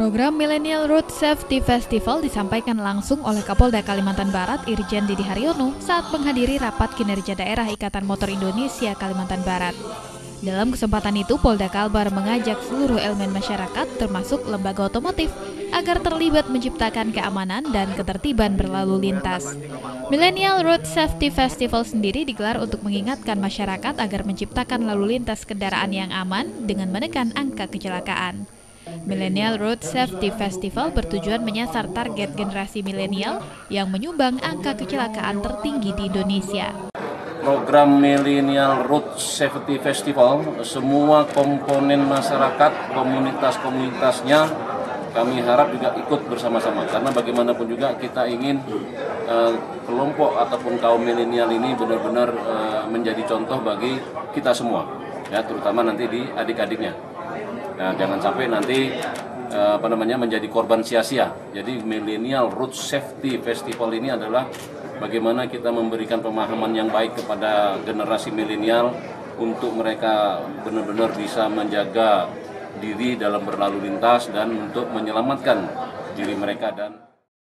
Program Millennial Road Safety Festival disampaikan langsung oleh Kapolda Kalimantan Barat Irjen Didi Haryono saat menghadiri rapat kinerja daerah Ikatan Motor Indonesia Kalimantan Barat. Dalam kesempatan itu, Polda Kalbar mengajak seluruh elemen masyarakat termasuk lembaga otomotif agar terlibat menciptakan keamanan dan ketertiban berlalu lintas. Millennial Road Safety Festival sendiri digelar untuk mengingatkan masyarakat agar menciptakan lalu lintas kendaraan yang aman dengan menekan angka kecelakaan. Millennial Road Safety Festival bertujuan menyasar target generasi milenial yang menyumbang angka kecelakaan tertinggi di Indonesia. Program Millennial Road Safety Festival, semua komponen masyarakat, komunitas-komunitasnya kami harap juga ikut bersama-sama. Karena bagaimanapun juga kita ingin uh, kelompok ataupun kaum milenial ini benar-benar uh, menjadi contoh bagi kita semua ya terutama nanti di adik-adiknya nah jangan sampai nanti uh, apa namanya menjadi korban sia-sia. Jadi Millennial Road Safety Festival ini adalah bagaimana kita memberikan pemahaman yang baik kepada generasi milenial untuk mereka benar-benar bisa menjaga diri dalam berlalu lintas dan untuk menyelamatkan diri mereka dan